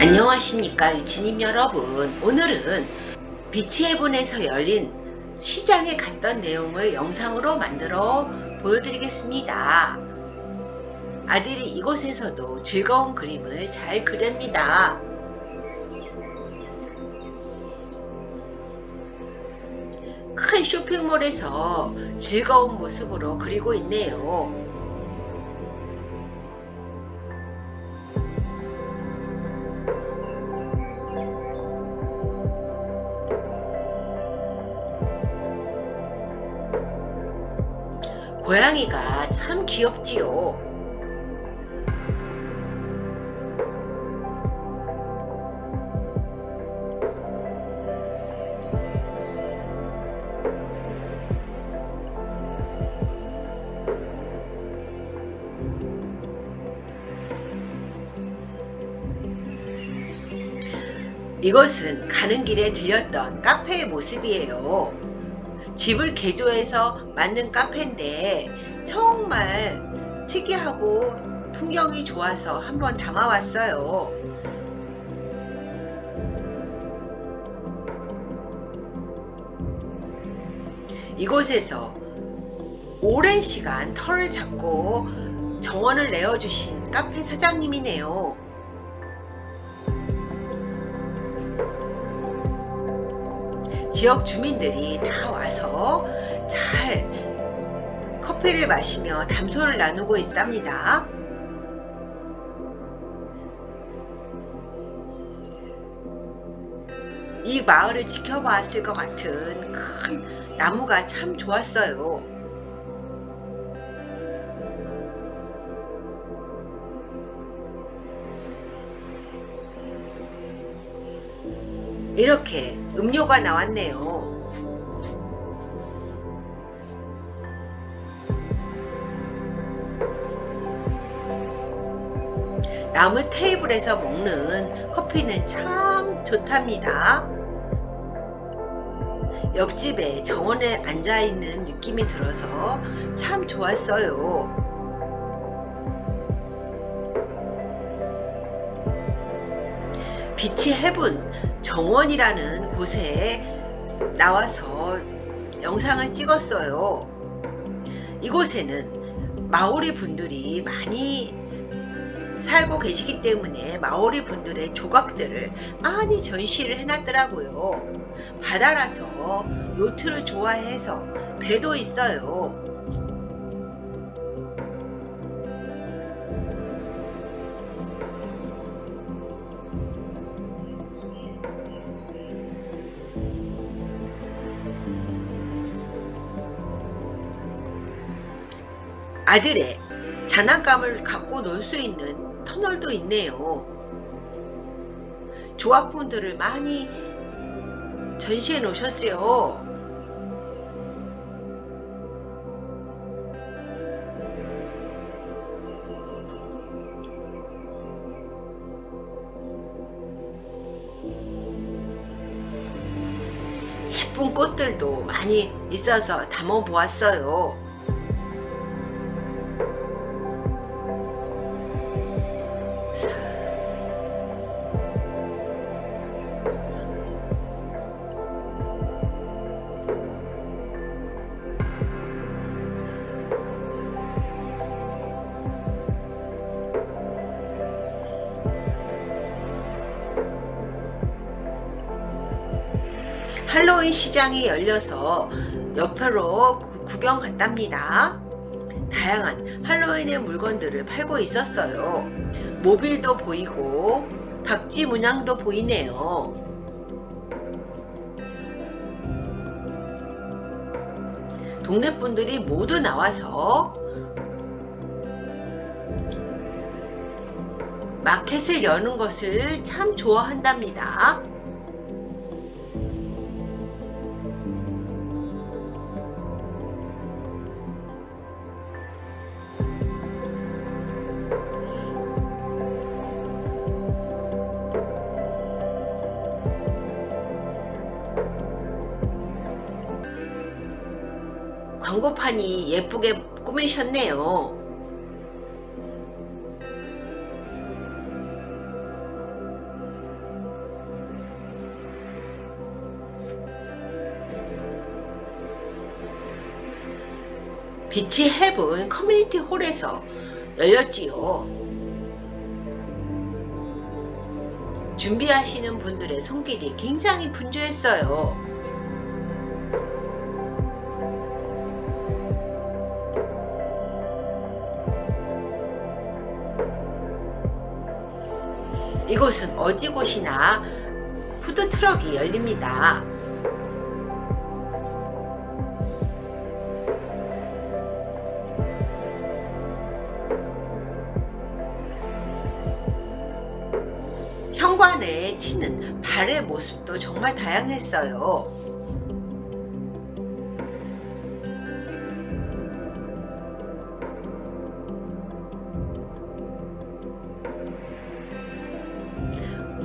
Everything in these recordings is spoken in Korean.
안녕하십니까 유치님 여러분. 오늘은 비치해본에서 열린 시장에 갔던 내용을 영상으로 만들어 보여드리겠습니다. 아들이 이곳에서도 즐거운 그림을 잘 그립니다 큰 쇼핑몰에서 즐거운 모습으로 그리고 있네요 고양이가 참 귀엽지요. 이것은 가는 길에 들렸던 카페의 모습이에요. 집을 개조해서 만든 카페인데 정말 특이하고 풍경이 좋아서 한번 담아왔어요. 이곳에서 오랜 시간 털을 잡고 정원을 내어주신 카페 사장님이네요. 지역 주민들이 다 와서 잘 커피를 마시며 담소를 나누고 있답니다. 이 마을을 지켜봤을 것 같은 큰 나무가 참 좋았어요. 이렇게 음료가 나왔네요. 나무 테이블에서 먹는 커피는 참 좋답니다. 옆집에 정원에 앉아있는 느낌이 들어서 참 좋았어요. 비치 해븐 정원이라는 곳에 나와서 영상을 찍었어요. 이곳에는 마오리 분들이 많이 살고 계시기 때문에 마오리 분들의 조각들을 많이 전시를 해놨더라고요. 바다라서 요트를 좋아해서 배도 있어요. 아들의 장난감을 갖고 놀 수 있는 터널도 있네요. 조합품들을 많이 전시해 놓으셨어요. 예쁜 꽃들도 많이 있어서 담아 보았어요. 할로윈 시장이 열려서 옆으로 구경 갔답니다. 다양한 할로윈의 물건들을 팔고 있었어요. 모빌도 보이고 박쥐 문양도 보이네요. 동네 분들이 모두 나와서 마켓을 여는 것을 참 좋아한답니다. 광고판이 예쁘게 꾸미셨네요. Beach Haven Community Hall에서 열렸지요. 준비하시는 분들의 손길이 굉장히 분주했어요. 이곳은 어디 곳이나 푸드트럭이 열립니다. 현관에 치는 발의 모습도 정말 다양했어요.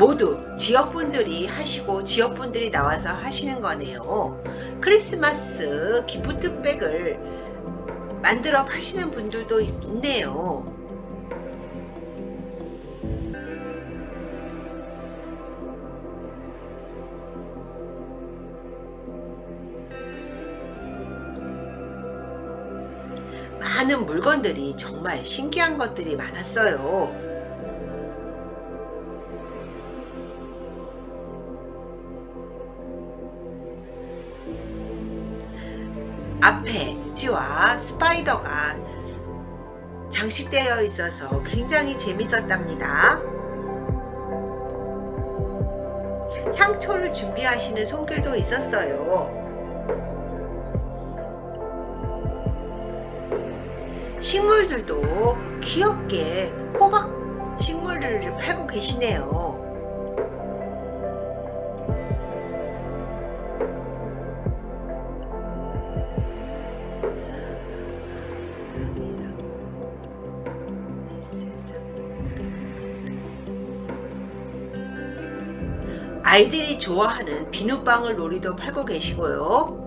모두 지역분들이 하시고 지역분들이 나와서 하시는 거네요. 크리스마스 기프트백을 만들어 파시는 분들도 있네요. 많은 물건들이 정말 신기한 것들이 많았어요. 앞에 찌와 스파이더가 장식되어 있어서 굉장히 재밌었답니다. 향초를 준비하시는 손길도 있었어요. 식물들도 귀엽게 호박 식물을 팔고 계시네요. 아이들이 좋아하는 비눗방울 놀이도 팔고 계시고요.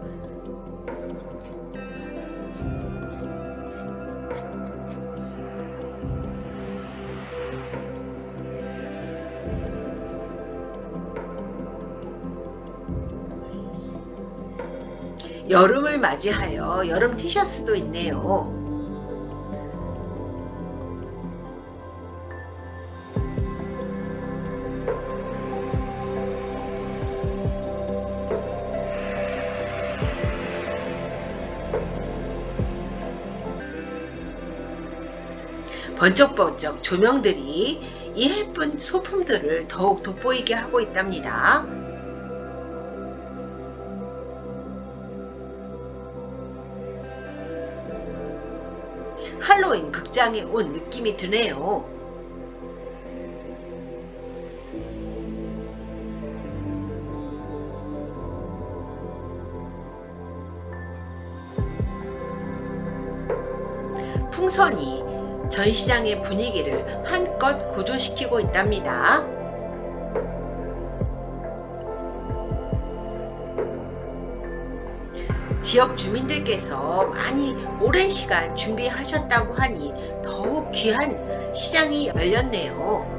여름을 맞이하여 여름 티셔츠도 있네요. 번쩍번쩍 조명들이 이 예쁜 소품들을 더욱 돋보이게 하고 있답니다. 할로윈 극장에 온 느낌이 드네요. 풍선이 전시장의 분위기를 한껏 고조시키고 있답니다. 지역 주민들께서 많이 오랜 시간 준비하셨다고 하니 더욱 귀한 시장이 열렸네요.